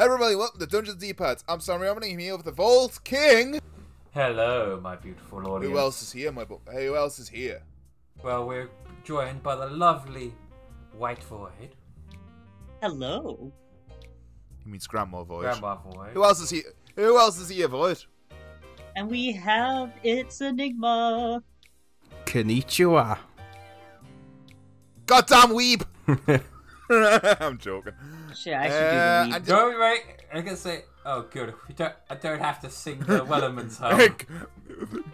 Everybody, welcome to Dungeons D-Pads. I'm SombreAria, I'm here with the Voltking. Hello, my beautiful audience. Who else is here, my bo- Hey, who else is here? Well, we're joined by the lovely White Void, Hello. He means Grandma Void. Grandma Void. Who else is here? Who else is here, Void? And we have It's Enigma. Konnichiwa. Goddamn weeb! I'm joking. Shit, I should Uh, do the and- weeb. Don't wait. I can say. Oh, good. We don't. I don't have to sing the Wellerman's home.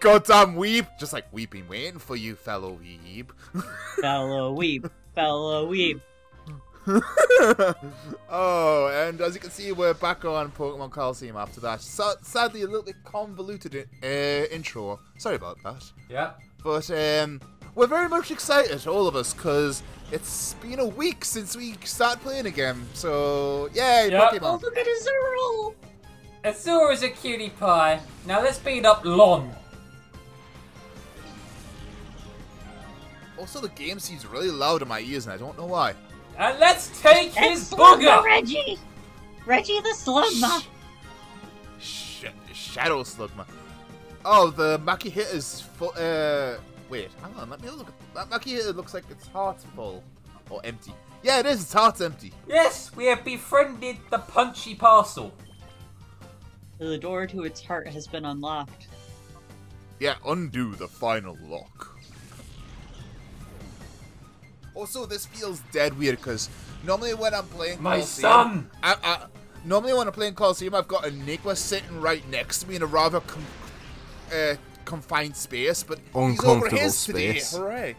Goddamn weep, Just like we've been waiting for you, fellow weep. Fellow weep, Fellow weeb. oh, and as you can see, we're back on Pokemon Colosseum after that. So, sadly, a little bit convoluted uh, intro. Sorry about that. Yeah. But um, we're very much excited, all of us, because it's been a week since we started playing again. So, yay, Yep. Oh, Pokemon! look at Azurill. Azura's a cutie pie. Now let's beat up Lon. Also, the game seems really loud in my ears, and I don't know why. And let's take And his booger. Reggie. Reggie the Slugma. Sh- Shadow Slugma. Oh, the Maki hit Hitter's full. Uh, wait, hang on, let me look. That Makuhita looks like its heart's full. Or empty. Yeah, it is, its heart's empty. Yes, we have befriended the punchy parcel. The door to its heart has been unlocked. Yeah, undo the final lock. Also, this feels dead weird because normally when I'm playing My Colosseum, son! I, I, normally when I'm playing Colosseum, I've got Enigma sitting right next to me in a rather com- uh, confined space, but he's over Uncomfortable his today. space. Hooray!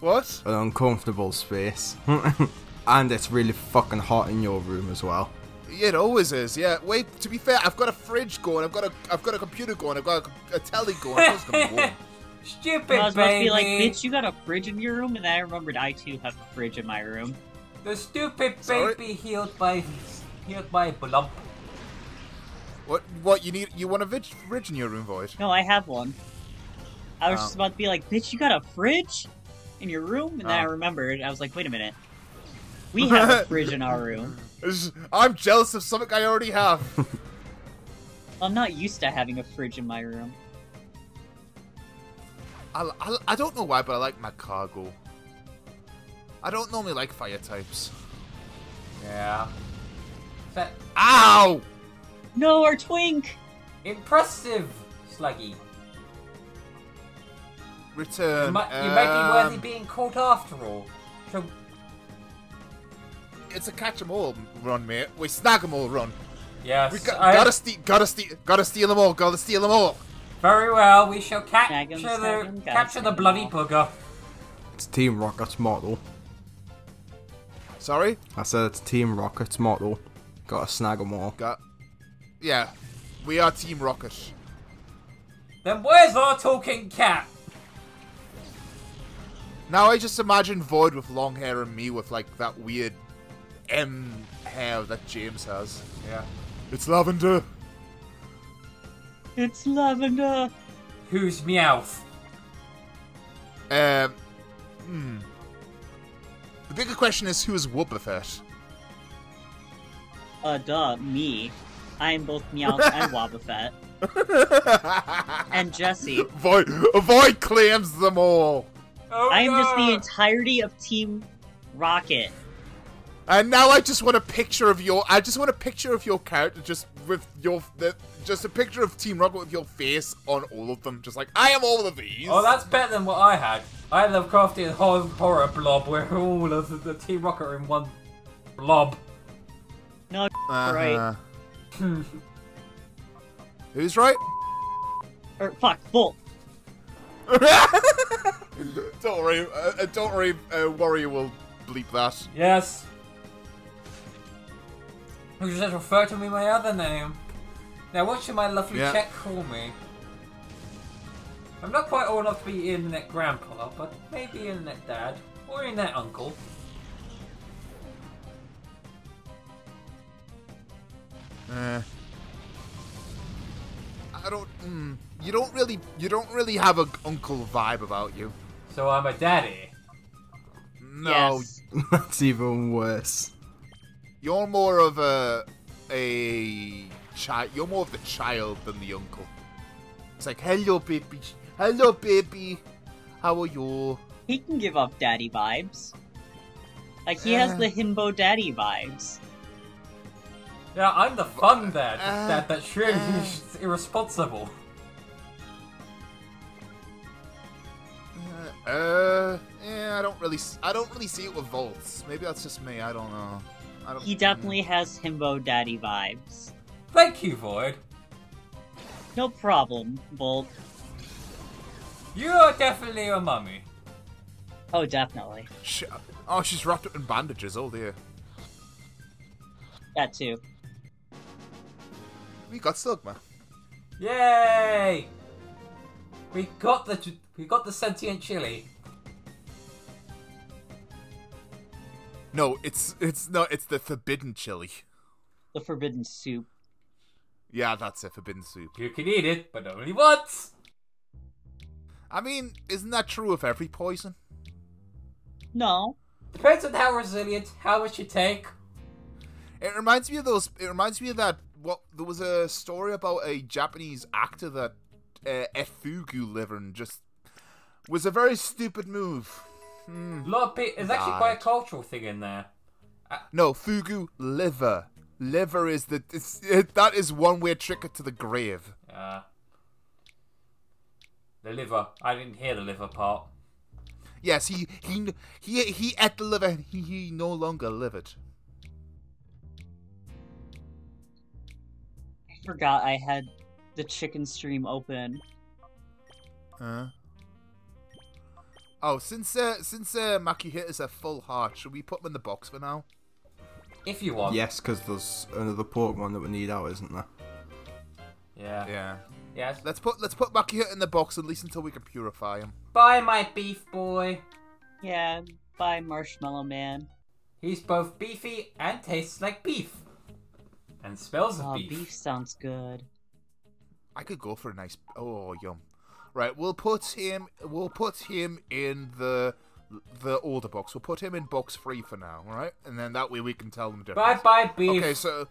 What? An uncomfortable space. and it's really fucking hot in your room as well. Yeah, it always is. Yeah. Wait. To be fair, I've got a fridge going. I've got a. I've got a computer going. I've got a, a telly going. It's gonna be warm. Stupid I was about to baby. be like, bitch, you got a fridge in your room? And then I remembered I too have a fridge in my room. The stupid Sorry? baby healed by healed by Blump. What? What? You need? You want a fridge, fridge in your room, Void? No, I have one. I was Oh. just about to be like, bitch, you got a fridge in your room? And then I Oh. remembered. I was like, wait a minute. We have a fridge in our room. I'm jealous of something I already have. I'm not used to having a fridge in my room. I, I, I don't know why, but I like Magcargo. I don't normally like fire types. Yeah. That Ow! No, our twink! impressive, Sluggy. Return. You might, you might be worthy um, being caught after all. So, It's a catch 'em all run, mate. We snag 'em all run. yes, We got, I- gotta steal, gotta steal, gotta steal them all. Gotta steal them all. very well. We shall Snag capture 'em, the snag 'em, gotta capture the bloody all. booger. It's Team Rocket's model. Sorry. I said it's Team Rocket's model. Gotta snag 'em all. Got. Yeah, we are Team Rocket. Then where's our talking cat? Now I just imagine Void with long hair and me with like that weird M hair that James has. Yeah. It's lavender. It's lavender! Who's Meowth? Um. Hmm. The bigger question is who's Wobbuffet? Uh, duh, me. I'm both Meowth and Wobbuffet. And Jessie. Void, Void clams them all. Oh, I am just the entirety of Team Rocket. And now I just want a picture of your. I just want a picture of your character, just with your. The, just a picture of Team Rocket with your face on all of them. Just like I am all of these. Oh, that's better than what I had. I had Lovecraftian horror, horror blob where all of the, the Team Rocket are in one blob. No, Uh-huh. right. Who's right? Or, fuck, Bolt. don't worry. Uh, uh, don't worry. Uh, worry. Will bleep that. Yes. You should just refer to me my other name. Now, what should my lovely Yeah. check call me? I'm not quite old enough to be internet grandpa, but maybe internet dad or internet uncle. Uh, I don't. Mm, you don't really. You don't really have a uncle vibe about you. So I'm a daddy. No, Yes. That's even worse. you're more of a a child. You're more of the child than the uncle. It's like, hello, baby. Hello, baby. How are you? He can give off daddy vibes. Like he has Uh. the himbo daddy vibes. Yeah, I'm the fun dad. Uh, dad that sure uh. is irresponsible. Uh, uh, yeah, I don't really, s- I don't really see it with Volts. Maybe that's just me. I don't know. I don't. He definitely has himbo daddy vibes. Thank you, Void. No problem, Volt. You are definitely a mummy. Oh, definitely. Sh- oh, she's wrapped up in bandages. Oh dear. That too. We got Slugma. Yay! We got the we got the sentient chili. No, it's it's no, it's the forbidden chili. The forbidden soup. Yeah, that's it. Forbidden soup. You can eat it, but only once. I mean, isn't that true of every poison? No. Depends on how resilient, how much you take. It reminds me of those. It reminds me of that. What there was a story about a Japanese actor that uh, ate fugu liver and just was a very stupid move. Hmm. A lot of pe- There's actually quite a cultural thing in there. No, fugu liver. Liver is the it's, it, that is one way ticket to the grave. Uh, the liver. I didn't hear the liver part. Yes, he he he he ate the liver. He he no longer livid. Forgot I had the chicken stream open. Huh? Oh, since uh, since uh, Makuhita is a full heart, should we put him in the box for now? If you want. Yes, because there's another Pokemon that we need out, isn't there? Yeah. Yeah. Yes. Let's put let's put Makuhita in the box at least until we can purify him. Bye, my beef boy. Yeah, bye Marshmallow Man. He's both beefy and tastes like beef. And smells of Oh, beef. beef sounds good. I could go for a nice. Oh, yum. Right, we'll put him. We'll put him in the the order box. We'll put him in box three for now. All right, and then that way we can tell them the Bye, difference. bye, beef. Okay, so.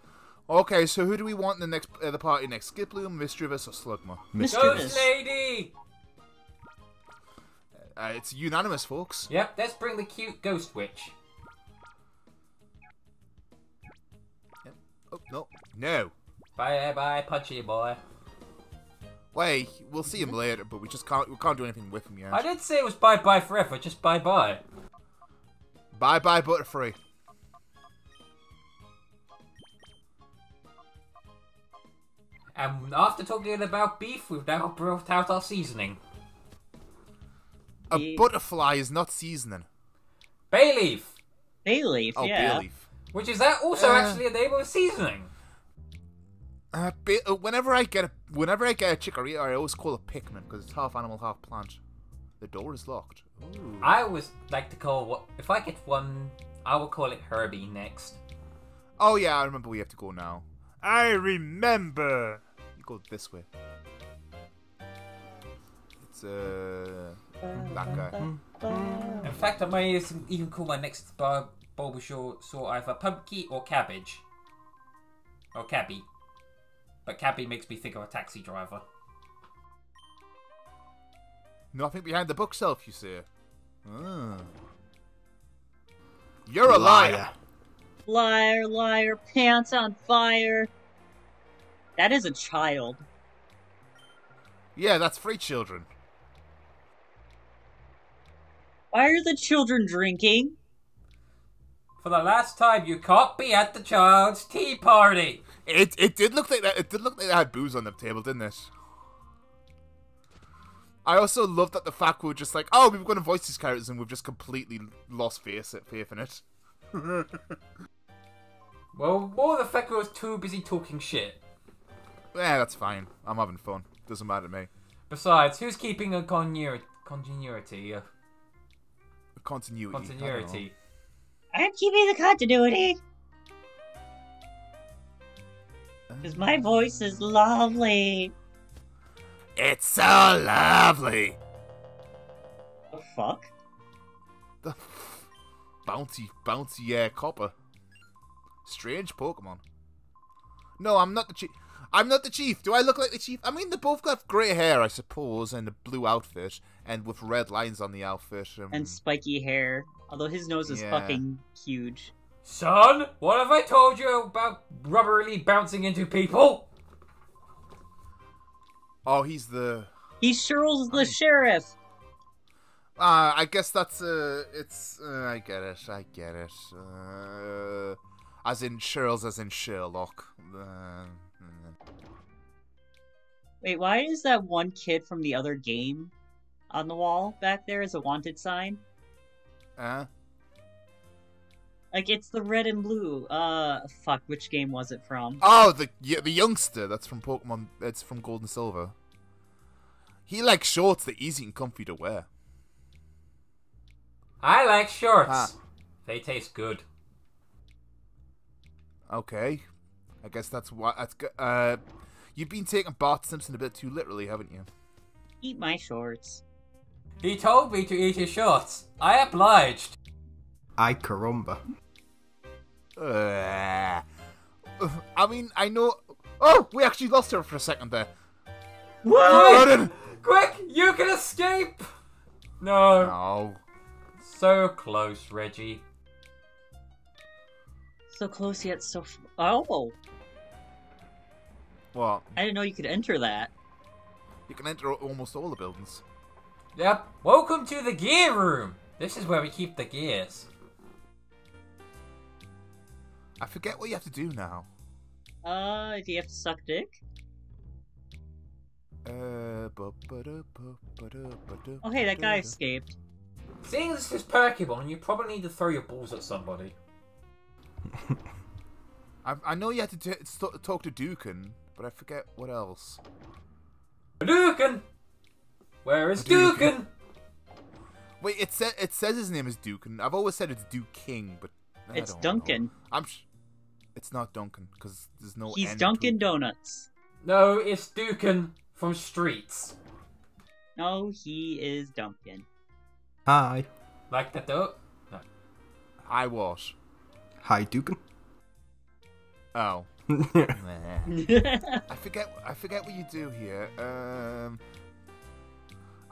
Okay, so who do we want in the next uh, the party next? Skiploom, Misdreavus, or Slugma? Misdreavus. Ghost lady. Uh, it's unanimous, folks. Yep. Let's bring the cute ghost witch. No, no. Bye, eh, bye, punchy boy. Wait, we'll see him later, but we just can't we can't do anything with him yet. I didn't say it was bye bye forever. Just bye bye. Bye bye Butterfree. And after talking about beef, we've now brought out our seasoning. A butterfly is not seasoning. Bay leaf, Bay leaf, Oh, yeah. bay leaf. Which is that also Uh. actually a name of a seasoning. Uh, uh, whenever I get a whenever I get a chikorita, I always call it Pikmin because it's half animal, half plant. The door is locked. Ooh. I always like to call what if I get one, I will call it Herbie next. Oh yeah, I remember we have to go now. I remember. You go this way. It's uh that guy. In fact, I may even- even call my next bar Bulbasaur sort either Pumpkin or Cabbage. Or Cabby. But Cabby makes me think of a taxi driver. Nothing behind the bookshelf, you see. Ah. You're a liar. Liar, liar, pants on fire. That is a child. Yeah, that's free children. Why are the children drinking? For the last time, you can't be at the child's tea party. It it did look like that. It did look like they had booze on the table, didn't it? I also love that the fact we were just like, oh, we were going to voice these characters, and we've just completely lost faith, faith in it. Well, more the fact I was too busy talking shit. Yeah, that's fine. I'm having fun. Doesn't matter to me. Besides, who's keeping a continu- continuity? Continuity. I don't know. continuity. I'm keeping the continuity. Because my voice is lovely. It's so lovely. The fuck? The bouncy, bouncy uh, copper. Strange Pokemon. No, I'm not the chief. I'm not the chief. Do I look like the chief? I mean, they both got grey hair, I suppose, and a blue outfit, and with red lines on the outfit. Um, And spiky hair. Although his nose is Yeah. fucking huge. Son, what have I told you about rubberly bouncing into people? oh, he's the. He's Sherles the I'm- sheriff. Uh, I guess that's uh, it's. Uh, I get it. I get it. Uh, as in Sherles, as in Sherlock. Uh. Wait, why is that one kid from the other game on the wall back there as a wanted sign? Uh, Like it's the red and blue. Uh, fuck, which game was it from? oh, the yeah, the youngster. That's from Pokemon. That's from Gold and Silver. He likes shorts that easy and comfy to wear. I like shorts. Ah. They taste good. Okay, I guess that's why. That's go- uh, you've been taking Bart Simpson a bit too literally, haven't you? Eat my shorts. He told me to eat his shorts. I obliged. I carumba. Uh, I mean, I know. Oh, we actually lost her for a second there. What? Run! Quick, you can escape! No. No. So close, Reggie. So close yet so. F- oh, What? I didn't know you could enter that. You can enter almost all the buildings. Yep. Welcome to the gear room. This is where we keep the gears. I forget what you have to do now. Uh, do you have to suck dick? Uh, bu- bu- da- bu- bu- da- bu- da- Oh, hey, that guy escaped. Seeing as this is Pokemon, you probably need to throw your balls at somebody. I, I know you had to t- st- talk to Duking, but I forget what else. Duking! Where is Duking. Duking? Wait, it said it says his name is Duking. I've always said it's Duke King, but I It's don't know. Duncan. I'm. Sh- it's not Duncan because there's no. He's end Dunkin' Donuts. No, it's Dukin from Streets. No, he is Duncan. Hi. Like the duck? I what? Hi, Dugan. Oh. I forget. I forget what you do here. Um.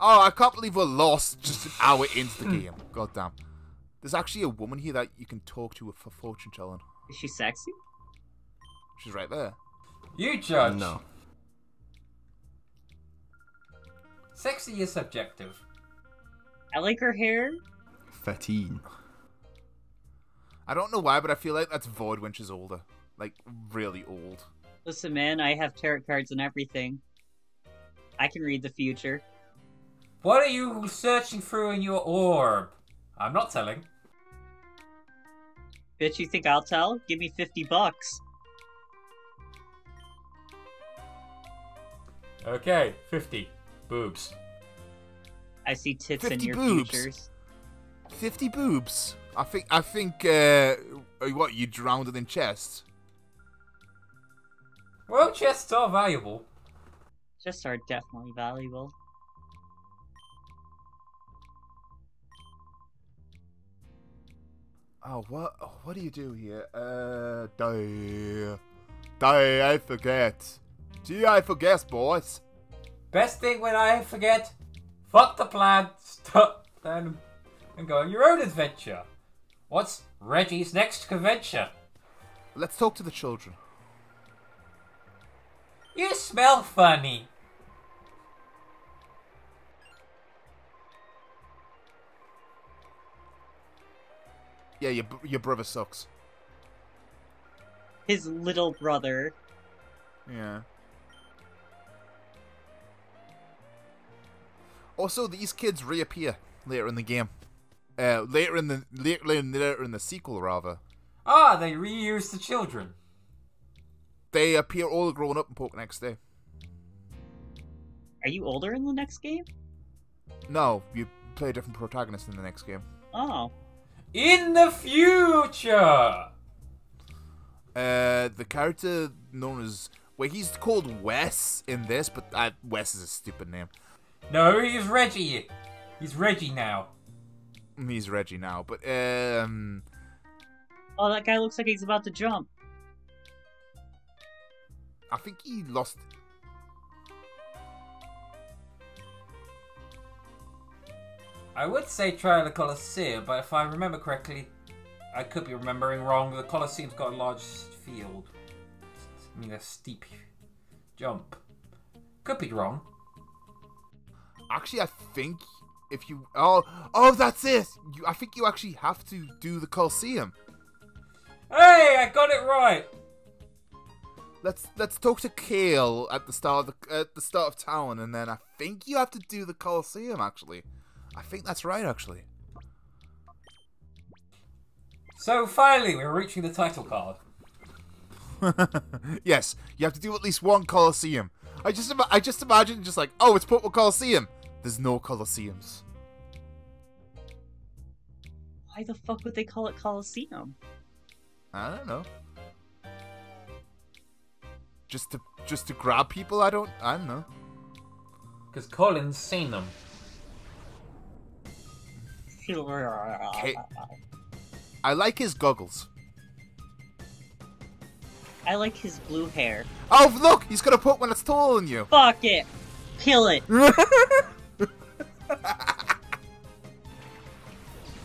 Oh, I can't believe we're lost just an hour into the game. God damn. There's actually a woman here that you can talk to for fortune telling. is she sexy? She's right there. You judge. no. Sexy is subjective. I like her hair. Fifteen. I don't know why, but I feel like that's Void when she's older. Like, really old. Listen, man, I have tarot cards and everything. I can read the future. What are you searching through in your orb? I'm not telling. Bitch, you think I'll tell? Give me 50 bucks. Okay, 50. Boobs. I see tits in 50 your boobs. futures. 50 boobs. I think, I think, uh, what, you drowned it in chests? Well, chests are valuable. Chests are definitely valuable. Oh, what, oh, what do you do here? Uh, die. Die, I forget. Gee, I forget, boys. Best thing when I forget, fuck the plan, stop then, and go on your own adventure. What's Reggie's next adventure? Let's talk to the children. You smell funny. Yeah, your, your brother sucks. His little brother. Yeah. Also, these kids reappear later in the game. Uh, later in the later, later in the sequel, rather. Ah, they reuse the children. They appear all grown up in XD. Are you older in the next game? No, you play a different protagonist in the next game. Oh. In the future! Uh, the character known as well, he's called Wes in this, but uh, Wes is a stupid name. No, he's Reggie. He's Reggie now. He's Reggie now, but um, Oh, that guy looks like he's about to jump. I think he lost. I would say try the Colosseum, but if I remember correctly, I could be remembering wrong. The Colosseum's got a large field. I mean, a steep jump. Could be wrong. Actually, I think if you oh oh that's it. You, I think you actually have to do the Colosseum. Hey, I got it right. Let's let's talk to Kale at the start of the at the start of town, and then I think you have to do the Colosseum. Actually, I think that's right. Actually, So finally, we're reaching the title card. yes, you have to do at least one Colosseum. I just ima- I just imagine just like oh it's Purple Colosseum. There's no Colosseums. Why the fuck would they call it Coliseum? I don't know. Just to just to grab people. I don't I don't know. Because Colin's seen them. I like his goggles. I like his blue hair. Oh look, he's gonna put one that's taller than you. Fuck it! Kill it!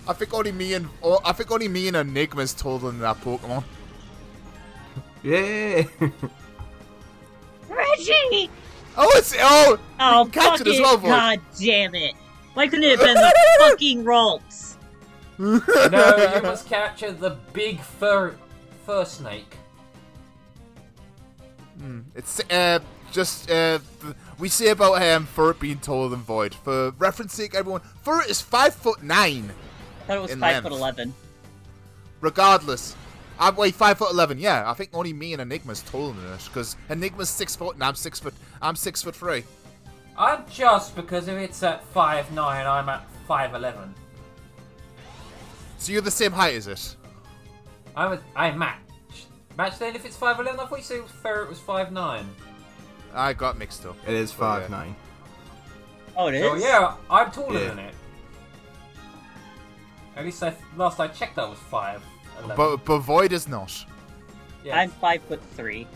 I think only me and oh, I think only me and Enigma's taller than that Pokemon. Yeah. Reggie! Oh, it's oh. Oh, catch fuck it as it! well, Void. God damn it! Why couldn't it have been the fucking Rolks? no, you must capture the big fur fur snake. It's uh just uh th- we say about him for it being taller than Void. For reference sake, everyone, Fur is five foot nine. I thought it was five length. foot eleven. Regardless, I'm wait five foot eleven. Yeah, I think only me and Enigma's taller than us because Enigma's six foot and I'm six foot. I'm six foot three. I'm just because if it's at five nine, I'm at five eleven. So you're the same height as it. I'm a, I match. Match then if it's five eleven. I thought you said it was ferret was five nine. I got mixed up. It is But, five yeah. nine. Oh, it is. So yeah, I'm taller Yeah. than it. At least I last I checked, I was five eleven. But but Void is not. yes. I'm five foot three.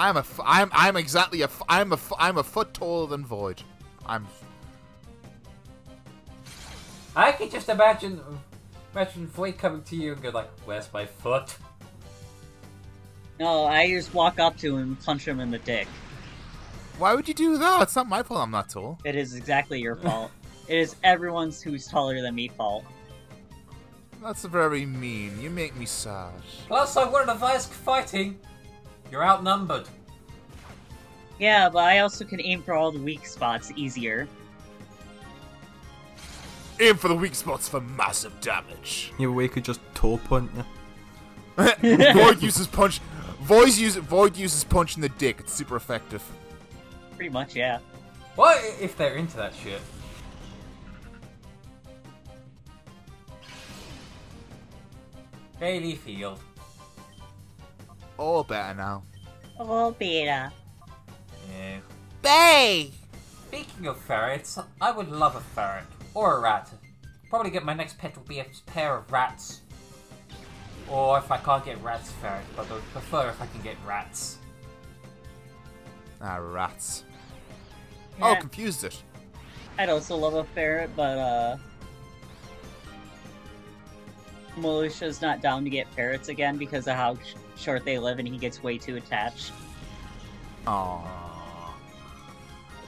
I'm a. F- I'm. I'm exactly a. F- I'm a. F- I'm a foot taller than Void. I'm. I can just imagine, imagine Void coming to you and go like, "Where's my foot?" No, I just walk up to him and punch him in the dick. Why would you do that? It's not my fault. I'm not tall. It is exactly your fault. it is everyone's who's taller than me fault. That's very mean. You make me sad. Plus, I wouldn't advise fighting. You're outnumbered. Yeah, but I also can aim for all the weak spots easier. Aim for the weak spots for massive damage. Yeah, we could just toe punt you. Void uses punch. Void uses Void uses punch in the dick. It's super effective. Pretty much, yeah. What if they're into that shit? Bailey Field. All better now. Oh, better. Yeah. Bay. Speaking of ferrets, I would love a ferret or a rat. Probably get my next pet will be a pair of rats. Or if I can't get rats, ferret. But I would prefer if I can get rats. Ah, rats. Yeah, Oh, confused it. I'd also love a ferret, but uh, Militia's not down to get ferrets again because of how sh- short they live, and he gets way too attached. Aww.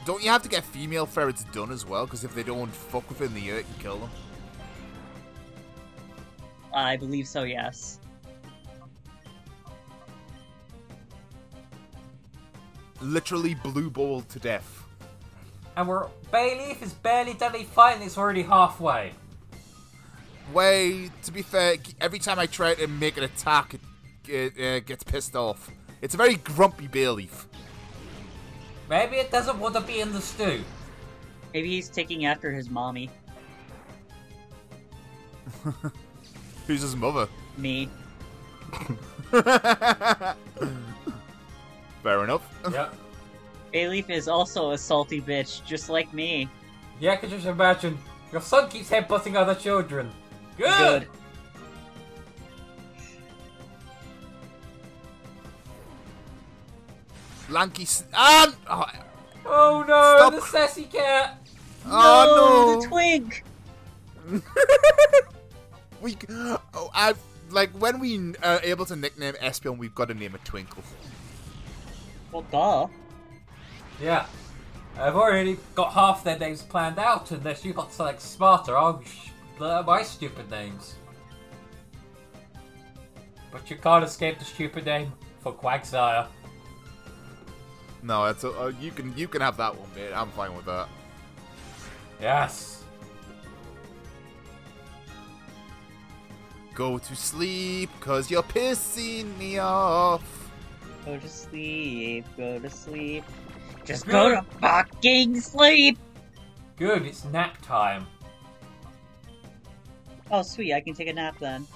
Don't you have to get female ferrets done as well? Because if they don't fuck within the year, it can kill them. I believe so. Yes. Literally blue balled to death. And we're Bayleef is barely done any fighting. It's already halfway. Way, to be fair, every time I try to make an attack, it, it uh, gets pissed off. It's a very grumpy bay leaf. Maybe it doesn't want to be in the stew. Maybe he's taking after his mommy. Who's his mother? Me. Fair enough. Yep. Bayleef is also a salty bitch, just like me. Yeah, I can just imagine. Your son keeps headbutting other children. Good. Good. Lanky. S- ah! Oh, Oh no, Stop. the sassy cat! oh, the twig. we. Oh, I like when we are able to nickname Espeon, we've got to name it Twinkle. Well, duh. Yeah. I've already got half their names planned out, unless you got something smarter. I'll sh- learn my stupid names. But you can't escape the stupid name for Quagsire. No, it's a, uh, you can you can have that one, mate. I'm fine with that. Yes. Go to sleep, cause you're pissing me off. Go to sleep. Go to sleep. Just go to fucking sleep. Good, it's nap time. Oh, sweet. I can take a nap then.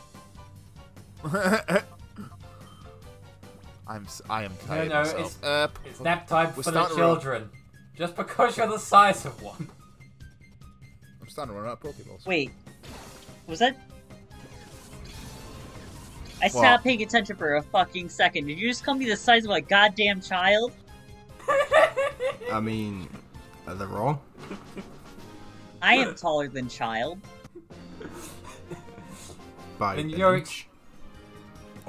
I'm I am tired no, myself. Uh, It's nap time We're for the starting to roll. children. Just because you're the size of one. I'm starting to run out of Pokeballs. Wait. Was that? I What? stopped paying attention for a fucking second. Did you just call me the size of a goddamn child? I mean, are they wrong? I am taller than child. By Then an you're inch?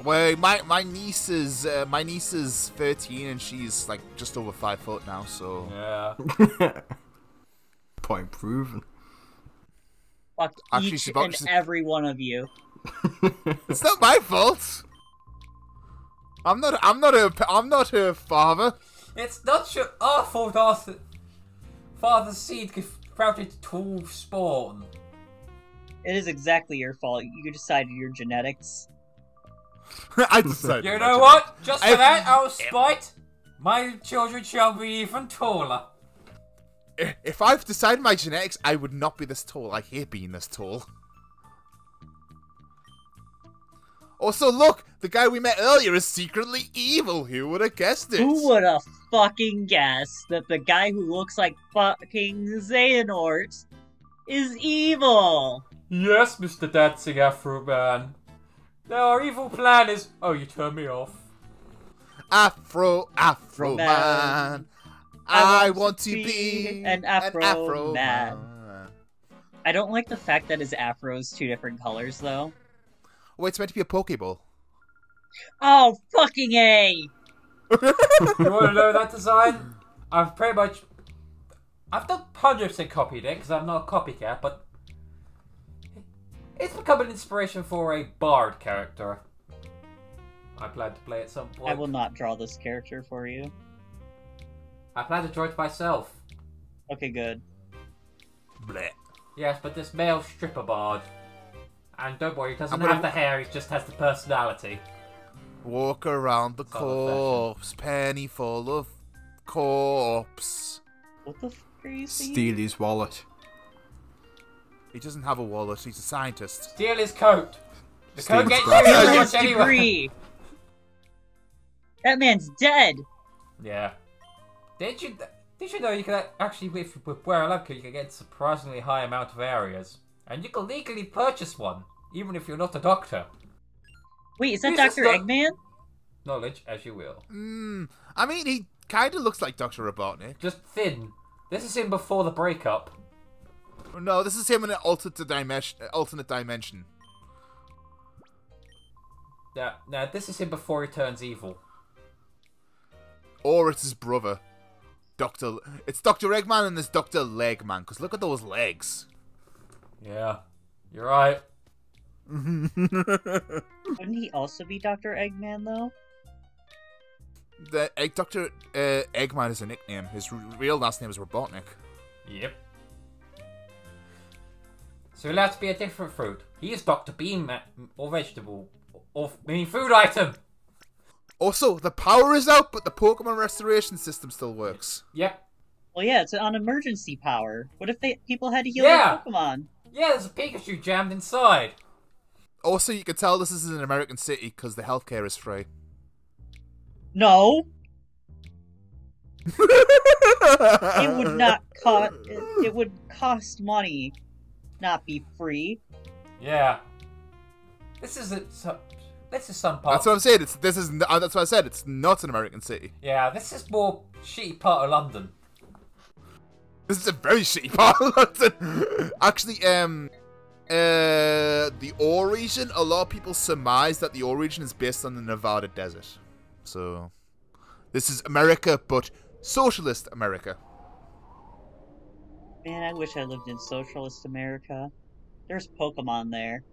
Wait, my my niece is uh, my niece is 13 and she's like just over five foot now. So Yeah. Point proven. Fuck Actually, each she bought- and she's- every one of you. it's not my fault. I'm not. I'm not her. I'm not her father. It's not your our fault Arthur. Father's seed sprouted tall spawn. It is exactly your fault. You decided your genetics. I decided. You know job. what? Just for I- that, out of spite, my children shall be even taller. If I've decided my genetics, I would not be this tall. I hate being this tall. Also, look, the guy we met earlier is secretly evil. Who would have guessed it? Who would have fucking guessed that the guy who looks like fucking Xehanort is evil? Yes, Mr. Dancing Afro Man. Now our evil plan is. Oh, you turn me off. Afro, Afro Man. man. I I, want want, to to be be an Afro man. man. I don't like the fact that his afro is two different colors, though. Oh, it's meant to be a Pokeball. Oh, fucking A! You want to know that design? I've pretty much. I've not 100% copied it because I'm not a copycat, but. It's become an inspiration for a Bard character. I plan to play at some point. I will not draw this character for you. I plan to draw it myself. Okay, good. Blech. Yes, but this male stripper bard. And don't worry, he doesn't have the hair, he just has the personality. Walk around the Solid corpse, penny full of corpse. What the fuck are you saying? Steal his wallet. He doesn't have a wallet. He's a scientist. Steal his coat. The Steal coat gets you glasses. Pretty much anywhere. degree! That man's dead! Yeah. Did you did you know you can actually with, with wear a lab coat you can get a surprisingly high amount of areas, and you can legally purchase one even if you're not a doctor. Wait, is that Dr. Eggman? Knowledge as you will. Hmm. I mean, he kind of looks like Dr. Robotnik. Just thin. This is him before the breakup. No, this is him in an alternate dimension. Alternate dimension. Yeah. Now this is him before he turns evil. Or it's his brother. Doctor. It's Doctor Eggman and there's Doctor Legman. Cause look at those legs. Yeah. You're right. Wouldn't he also be Dr. Eggman, though? The egg Doctor uh, Eggman is a nickname. His real last name is Robotnik. Yep. So he'll have to be a different fruit. He is Dr. Bean or vegetable. Or, I mean, food item! Also, the power is out, but the Pokemon restoration system still works. Yep. Well, yeah, it's on emergency power. What if they people had to heal Yeah. their Pokemon? Yeah, there's a Pikachu jammed inside. Also, you can tell this is an American city because the healthcare is free. No, it would not cost. It, it would cost money, not be free. Yeah. This is a. So, this is some part. That's what I'm saying. It's this is. uh, That's what I said. It's not an American city. Yeah, this is more shitty part of London. This is a very shitty part of London. Actually, um, uh, the Orre region. A lot of people surmise that the Orre region is based on the Nevada desert. So, this is America, but socialist America. Man, I wish I lived in socialist America. There's Pokemon there.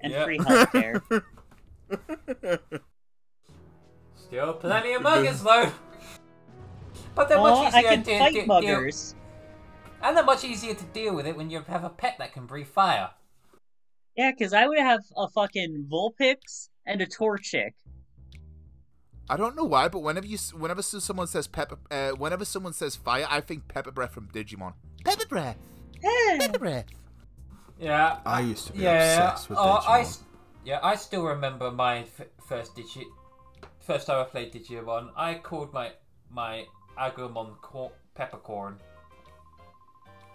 And Yeah. free healthcare. Still plenty of muggers though. But they're oh, much I easier can to, to fight deal, muggers. and they're much easier to deal with it when you have a pet that can breathe fire. Yeah, because I would have a fucking Vulpix and a Torchic. I don't know why, but whenever you, whenever someone says pepper, uh, whenever someone says fire, I think Pepper Breath from Digimon. Pepper Breath. Eh, Pepper Breath. Yeah. I used to be yeah. obsessed with oh, Digimon. I, s- yeah, I still remember my f- first Digi, first time I played Digimon. I called my my Agumon cor- Peppercorn.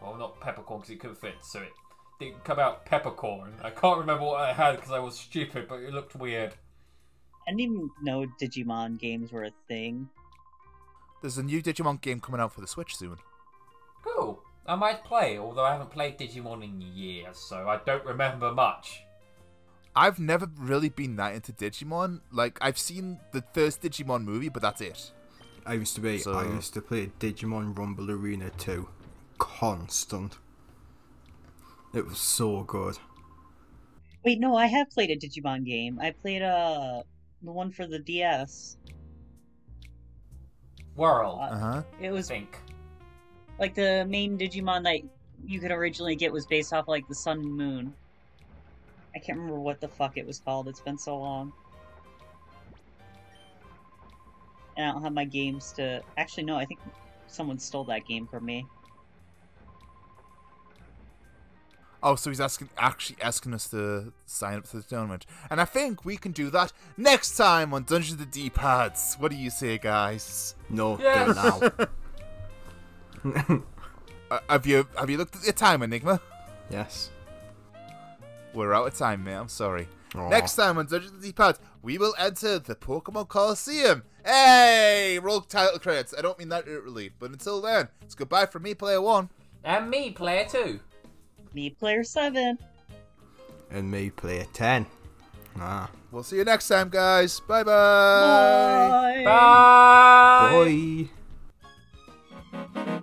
Well, not Peppercorn because it couldn't fit, so it didn't come out Peppercorn. I can't remember what I had because I was stupid, but it looked weird. I didn't even know Digimon games were a thing. There's a new Digimon game coming out for the Switch soon. Cool. I might play, although I haven't played Digimon in years, so I don't remember much. I've never really been that into Digimon. Like I've seen the first Digimon movie, but that's it. I used to be. I used to play Digimon Rumble Arena 2. Constant. It was so good. Wait, no, I have played a Digimon game. I played uh the one for the DS. World, Uh huh. It was think. like the main Digimon that you could originally get was based off like the Sun and Moon. I can't remember what the fuck it was called. It's been so long. And I don't have my games to. Actually, no. I think someone stole that game from me. Oh, so he's asking, actually asking us to sign up to the tournament, and I think we can do that next time on Dungeons of the D-Pads. What do you say, guys? No, Yes. do it now. Uh, have you have you looked at your time, Enigma? yes. We're out of time, mate. I'm sorry. Aw. Next time on Dungeons of the D-Pads, we will enter the Pokemon Colosseum. Hey, roll title credits. I don't mean that literally, but until then, it's goodbye from me, Player One. And me, player two me player seven. And me player ten. Ah. We'll see you next time, guys. Bye-bye. Bye. Bye. Bye.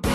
Bye.